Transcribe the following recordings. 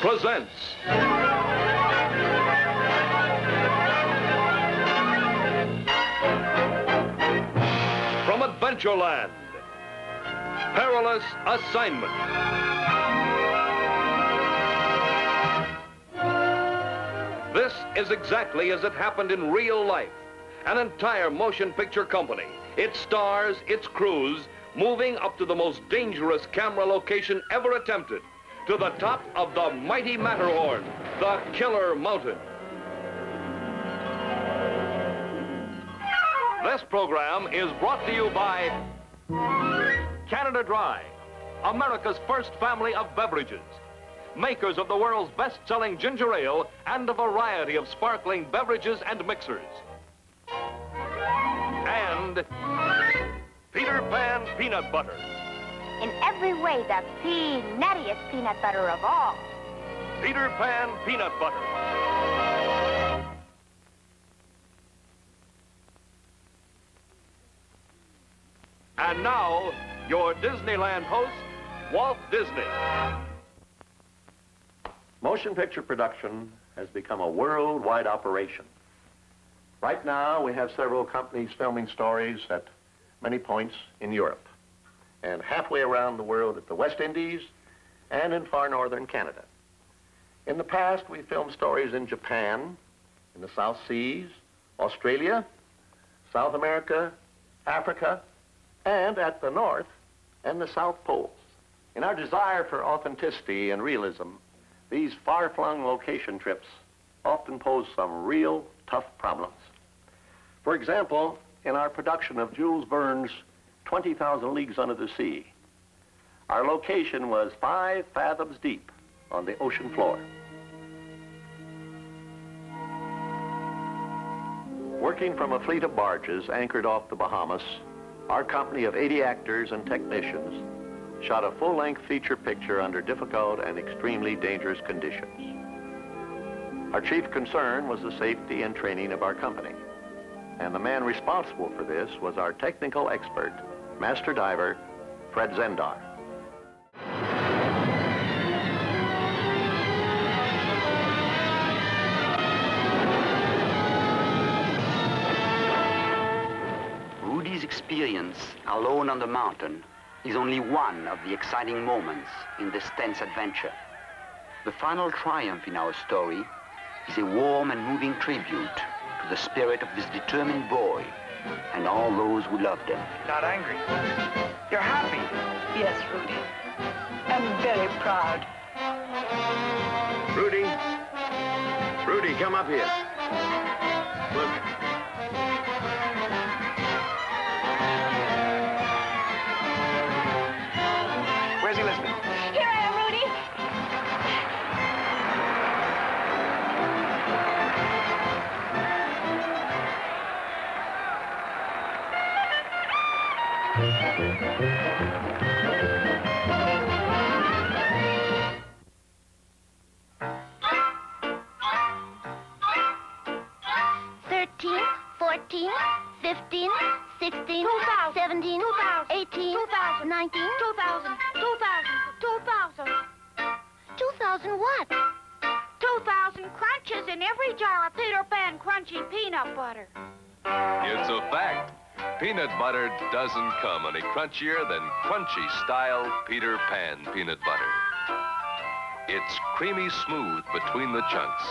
presents. From Adventureland, Perilous Assignment. This is exactly as it happened in real life. An entire motion picture company, its stars, its crews, moving up to the most dangerous camera location ever attempted, to the top of the mighty Matterhorn, the Killer Mountain. This program is brought to you by Canada Dry, America's first family of beverages, makers of the world's best-selling ginger ale and a variety of sparkling beverages and mixers. And Peter Pan Peanut Butter. In every way, the peanuttiest peanut butter of all. Peter Pan Peanut Butter. And now, your Disneyland host, Walt Disney. Motion picture production has become a worldwide operation. Right now, we have several companies filming stories at many points in Europe and halfway around the world at the West Indies and in far northern Canada. In the past, we filmed stories in Japan, in the South Seas, Australia, South America, Africa, and at the North and the South Poles. In our desire for authenticity and realism, these far-flung location trips often pose some real tough problems. For example, in our production of Jules Verne's 20,000 Leagues Under the Sea, our location was five fathoms deep on the ocean floor. Working from a fleet of barges anchored off the Bahamas, our company of 80 actors and technicians shot a full-length feature picture under difficult and extremely dangerous conditions. Our chief concern was the safety and training of our company. And the man responsible for this was our technical expert, master diver, Fred Zendar. Rudy's experience alone on the mountain is only one of the exciting moments in this tense adventure. The final triumph in our story is a warm and moving tribute to the spirit of this determined boy and all those who loved him. Not angry. You're happy. Yes, Rudy. I'm very proud. Rudy, Rudy, come up here. Thirteen, fourteen, fifteen, sixteen, seventeen, eighteen, nineteen, two thousand, two thousand, two thousand. Two thousand what? 2,000 crunches in every jar of Peter Pan crunchy peanut butter. It's a fact. Peanut butter doesn't come any crunchier than crunchy style Peter Pan peanut butter. It's creamy smooth between the chunks,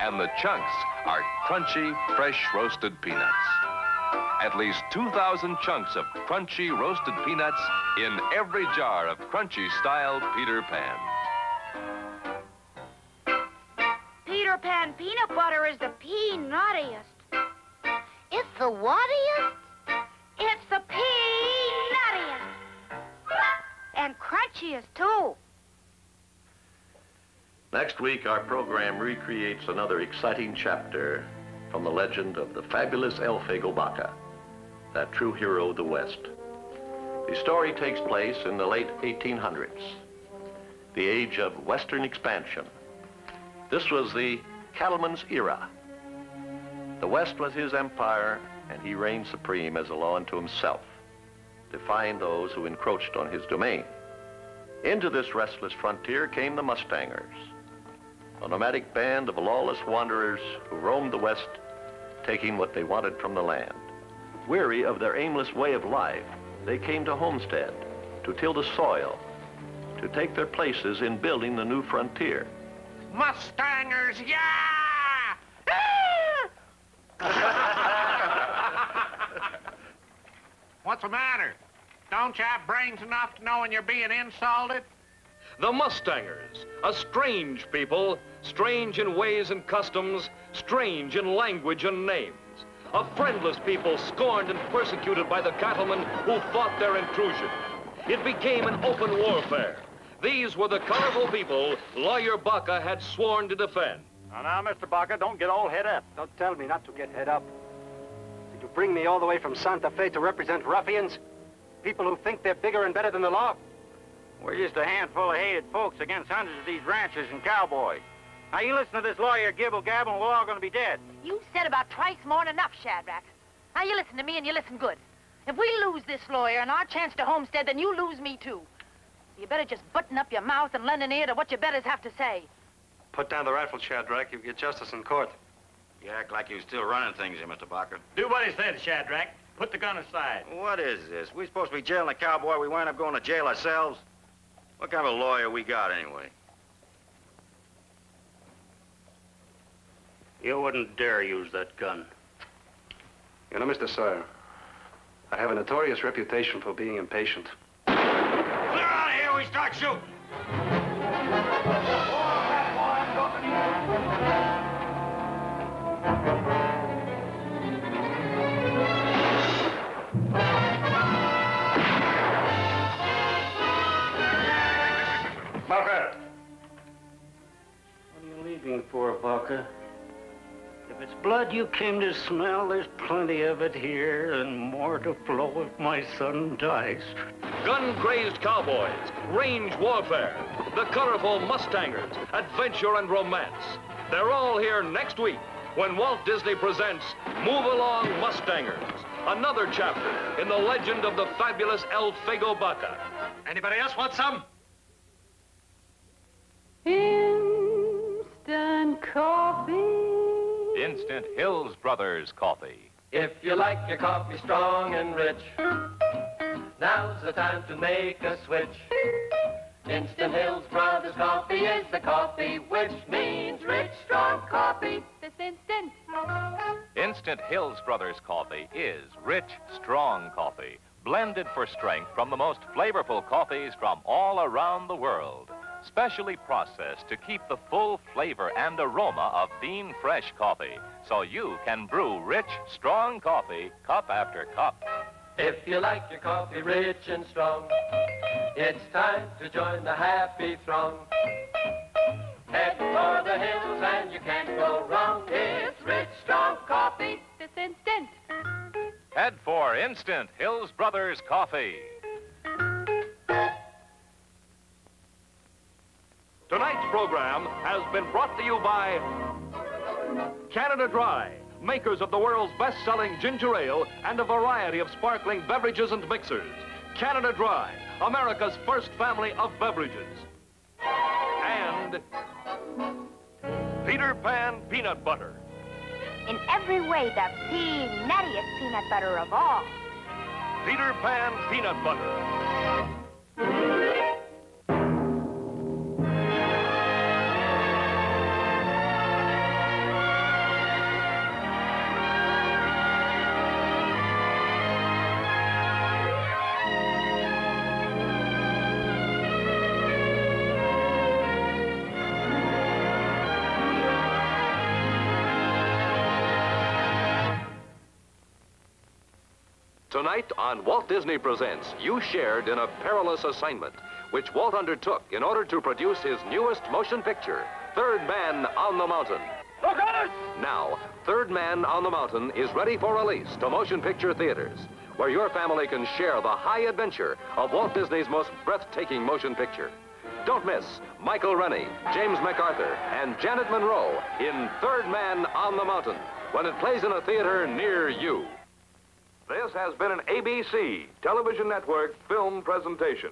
and the chunks are crunchy, fresh roasted peanuts. At least 2,000 chunks of crunchy roasted peanuts in every jar of crunchy style Peter Pan. Peter Pan peanut butter is the peanuttiest. It's the whattiest? It's the peanuttiest. And crunchiest, too. Next week, our program recreates another exciting chapter from the legend of the fabulous Elfego Baca, that true hero of the West. The story takes place in the late 1800s, the age of Western expansion. This was the cattleman's era. The West was his empire, and he reigned supreme as a law unto himself, defying those who encroached on his domain. Into this restless frontier came the Mustangers, a nomadic band of lawless wanderers who roamed the West, taking what they wanted from the land. Weary of their aimless way of life, they came to Homestead to till the soil, to take their places in building the new frontier. Mustangers, yeah! What's the matter? Don't you have brains enough to know when you're being insulted? The Mustangers, a strange people, strange in ways and customs, strange in language and names. A friendless people scorned and persecuted by the cattlemen who fought their intrusion. It became an open warfare. These were the colorful people Lawyer Baca had sworn to defend. Now, now, Mr. Baca, don't get all head up. Don't tell me not to get head up. Did you bring me all the way from Santa Fe to represent ruffians? People who think they're bigger and better than the law? We're just a handful of hated folks against hundreds of these ranchers and cowboys. Now, you listen to this lawyer gibble gabble, and we're all going to be dead. You said about twice more than enough, Shadrach. Now, you listen to me, and you listen good. If we lose this lawyer and our chance to homestead, then you lose me, too. You better just button up your mouth and lend an ear to what your betters have to say. Put down the rifle, Shadrach. You'll get justice in court. You act like you're still running things here, Mr. Barker. Do what he said, Shadrach. Put the gun aside. What is this? We're supposed to be jailing a cowboy. We wind up going to jail ourselves? What kind of a lawyer we got, anyway? You wouldn't dare use that gun. You know, Mr. Sawyer, I have a notorious reputation for being impatient. Clear out of here, we start shooting. Baca! What are you leaving for, Baca? If it's blood you came to smell, there's plenty of it here and more to flow if my son dies. Gun-crazed cowboys, range warfare, the colorful Mustangers, adventure and romance. They're all here next week when Walt Disney presents Move Along Mustangers, another chapter in the legend of the fabulous El Fago Baca. Anybody else want some? Instant coffee. Instant Hills Brothers Coffee. If you like your coffee strong and rich, now's the time to make a switch. Instant Hills Brothers Coffee is the coffee which means rich, strong coffee. This instant. Instant Hills Brothers Coffee is rich, strong coffee, blended for strength from the most flavorful coffees from all around the world. Specially processed to keep the full flavor and aroma of bean fresh coffee, so you can brew rich, strong coffee cup after cup. If you like your coffee rich and strong, it's time to join the happy throng. Head for the hills and you can't go wrong. It's rich, strong coffee. This instant. Head for Instant Hills Brothers Coffee. Tonight's program has been brought to you by Canada Dry, makers of the world's best-selling ginger ale and a variety of sparkling beverages and mixers. Canada Dry, America's first family of beverages. And Peter Pan Peanut Butter. In every way, the pea-nuttiest peanut butter of all. Peter Pan Peanut Butter. Tonight on Walt Disney Presents, you shared in a perilous assignment, which Walt undertook in order to produce his newest motion picture, Third Man on the Mountain. Look out! Now, Third Man on the Mountain is ready for release to motion picture theaters, where your family can share the high adventure of Walt Disney's most breathtaking motion picture. Don't miss Michael Rennie, James MacArthur, and Janet Munro in Third Man on the Mountain when it plays in a theater near you. This has been an ABC Television Network film presentation.